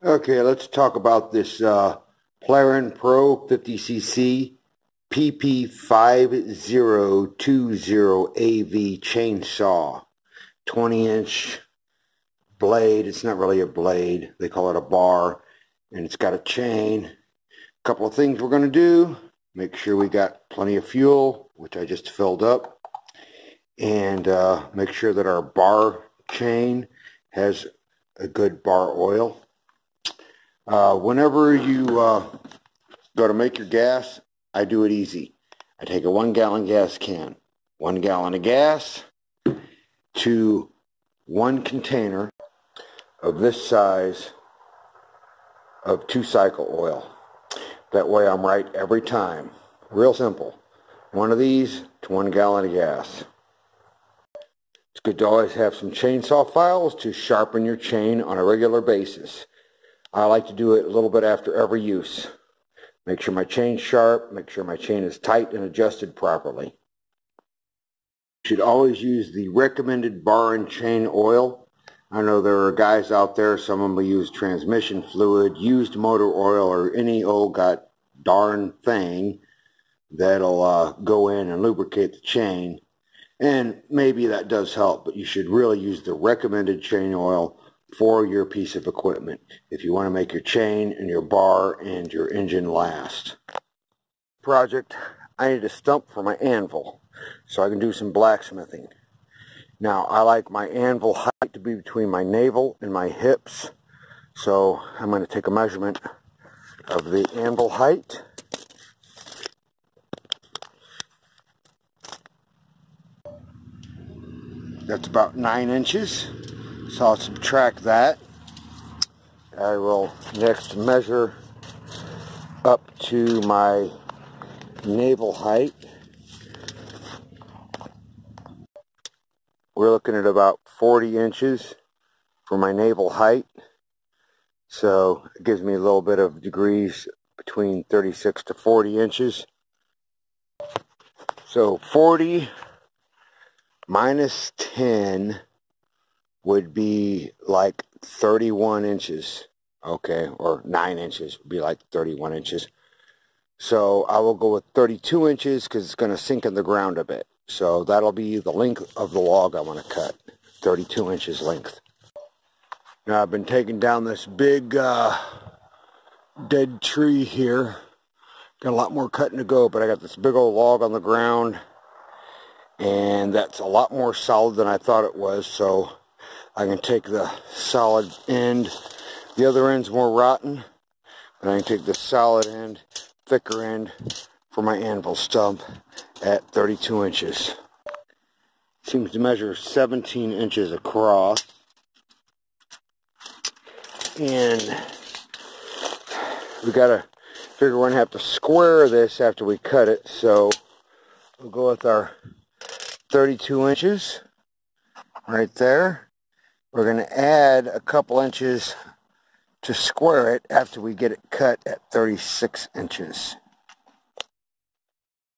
Okay, let's talk about this uh, Pro 50cc PP5020AV chainsaw. 20 inch blade. It's not really a blade. They call it a bar. And it's got a chain. A couple of things we're going to do. Make sure we got plenty of fuel, which I just filled up. And uh, make sure that our bar chain has a good bar oil. Uh, whenever you uh, go to make your gas, I do it easy. I take a one gallon gas can, one gallon of gas to one container of this size of two cycle oil. That way I'm right every time. Real simple. One of these to one gallon of gas. It's good to always have some chainsaw files to sharpen your chain on a regular basis. I like to do it a little bit after every use. Make sure my chain's sharp, make sure my chain is tight and adjusted properly. You should always use the recommended bar and chain oil. I know there are guys out there, some of them will use transmission fluid, used motor oil, or any old got darn thing that'll uh, go in and lubricate the chain. And maybe that does help, but you should really use the recommended chain oil for your piece of equipment if you want to make your chain and your bar and your engine last. Project, I need a stump for my anvil so I can do some blacksmithing. Now I like my anvil height to be between my navel and my hips so I'm going to take a measurement of the anvil height. That's about nine inches. So I'll subtract that. I will next measure up to my navel height. We're looking at about 40 inches for my navel height. So it gives me a little bit of degrees between 36 to 40 inches. So 40 minus 10 would be like 31 inches, okay, or 9 inches would be like 31 inches. So I will go with 32 inches because it's going to sink in the ground a bit. So that'll be the length of the log I want to cut, 32 inches length. Now I've been taking down this big uh, dead tree here. Got a lot more cutting to go, but I got this big old log on the ground and that's a lot more solid than I thought it was, so I can take the solid end. The other end's more rotten, but I can take the solid end, thicker end for my anvil stump at 32 inches. Seems to measure 17 inches across. And we gotta figure we're gonna have to square this after we cut it, so we'll go with our 32 inches right there. We're going to add a couple inches to square it after we get it cut at 36 inches.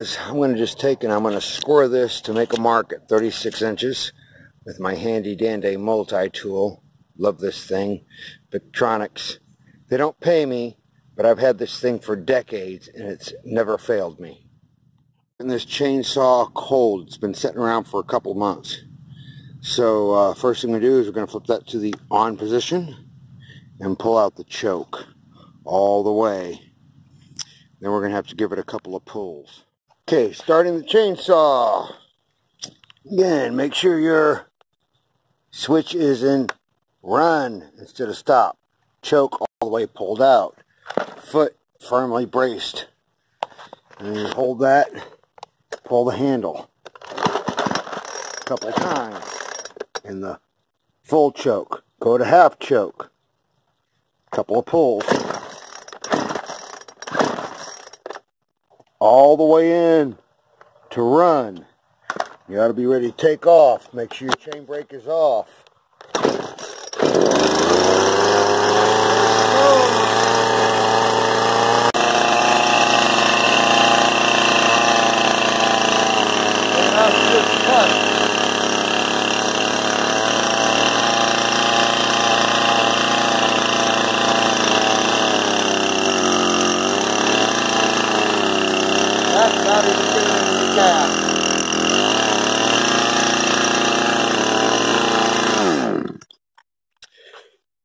I'm going to just take and I'm going to square this to make a mark at 36 inches with my handy dandy multi-tool. Love this thing. Victorinox. They don't pay me, but I've had this thing for decades and it's never failed me. And this chainsaw cold. It's been sitting around for a couple months. So uh, first thing we do is we're going to flip that to the on position and pull out the choke all the way. Then we're going to have to give it a couple of pulls. Okay, starting the chainsaw. Again, make sure your switch is in run instead of stop. Choke all the way pulled out. Foot firmly braced. And hold that, pull the handle a couple times in the full choke. Go to half choke. Couple of pulls. All the way in to run. You ought to be ready to take off. Make sure your chain brake is off.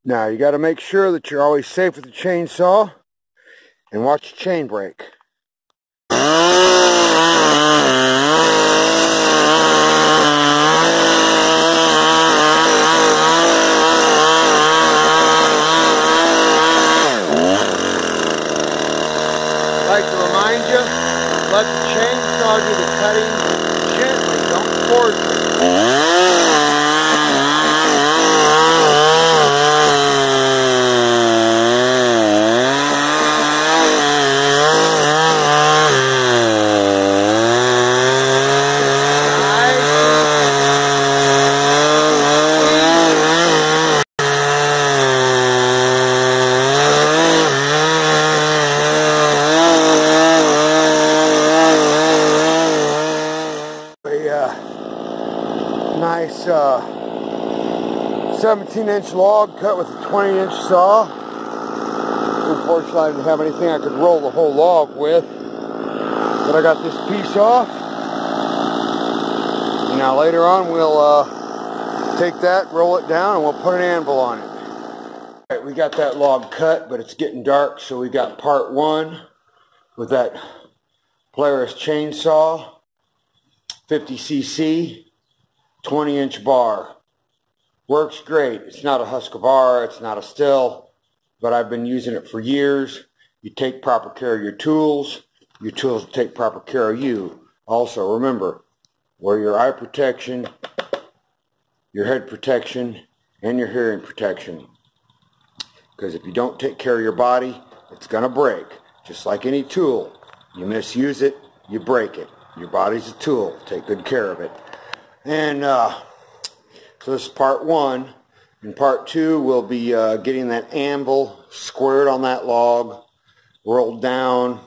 Now you got to make sure that you're always safe with the chainsaw and watch the chain brake. like to remind you, let the chainsaw do the cutting gently, don't force it. Uh, 17 inch log cut with a 20 inch saw. Unfortunately I didn't have anything I could roll the whole log with. But I got this piece off. Now later on we'll uh, take that, roll it down, and we'll put an anvil on it. All right, we got that log cut, but it's getting dark, so we got part one with that Poulan chainsaw, 50cc. 20 inch bar. Works great. It's not a Husqvarna, it's not a Stihl, but I've been using it for years. You take proper care of your tools, your tools take proper care of you. Also, remember, wear your eye protection, your head protection, and your hearing protection. Because if you don't take care of your body, it's going to break. Just like any tool. You misuse it, you break it. Your body's a tool. Take good care of it. And uh, so this is part one. In part two, we'll be uh, getting that anvil squared on that log, rolled down,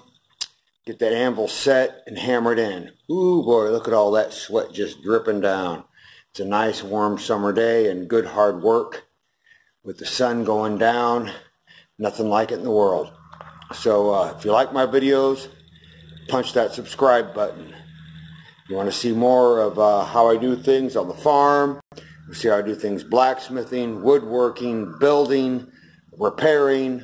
get that anvil set and hammered in. Ooh boy, look at all that sweat just dripping down. It's a nice warm summer day and good hard work with the sun going down. Nothing like it in the world. So uh, if you like my videos, punch that subscribe button. You want to see more of uh, how I do things on the farm, you see how I do things blacksmithing, woodworking, building, repairing,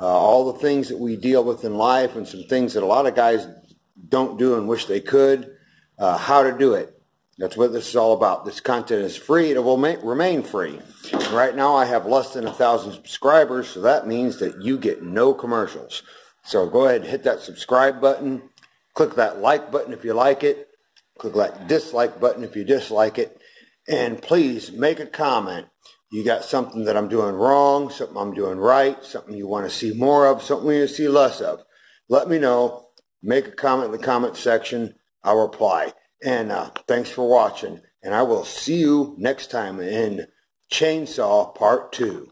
uh, all the things that we deal with in life and some things that a lot of guys don't do and wish they could, uh, how to do it. That's what this is all about. This content is free. It will remain free. Right now I have less than a thousand subscribers, so that means that you get no commercials. So go ahead and hit that subscribe button. Click that like button if you like it. Click that dislike button if you dislike it. And please make a comment. You got something that I'm doing wrong, something I'm doing right, something you want to see more of, something you want to see less of. Let me know. Make a comment in the comment section. I'll reply. And uh, thanks for watching. And I will see you next time in Chainsaw Part 2.